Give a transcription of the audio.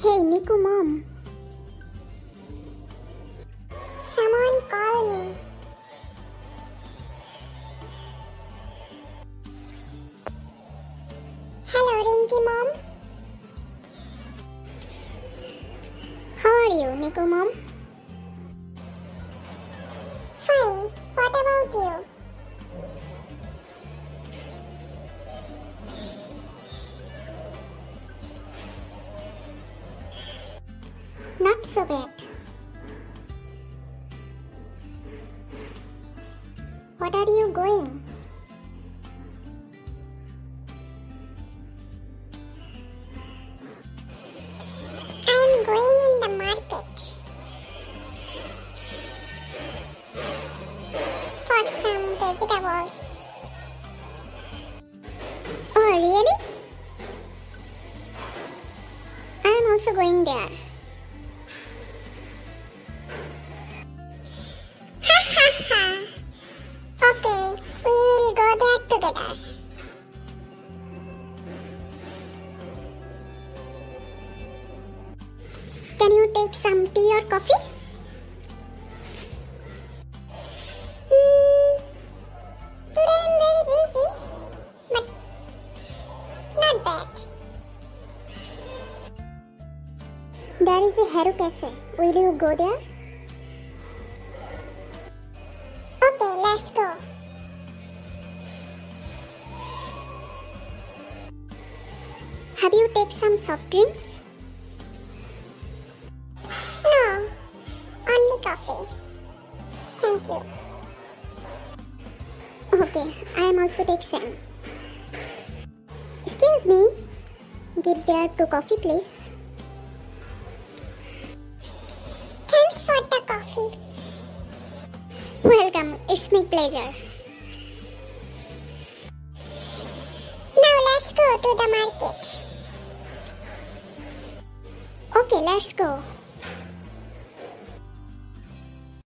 Niku, mom. Someone call me. Hello, Rinku mom. How are you, Niku, mom? Fine. What about you? Not so bad. What are you going? I'm going in the market. For some vegetables. Oh, really? I'm also going there. Can you take some tea or coffee? Hmm. Today I'm very busy, but not bad. There is a Haru Cafe. Will you go there? Okay, let's go. Have you take some soft drinks? Coffee. Thank you. Okay, I am also some. Excuse me. Give there two coffee, please. Thanks for the coffee. Welcome. It's my pleasure. Now let's go to the market. Okay, let's go.